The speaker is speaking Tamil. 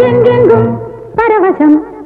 எங்கெங்கும் பரவசம்.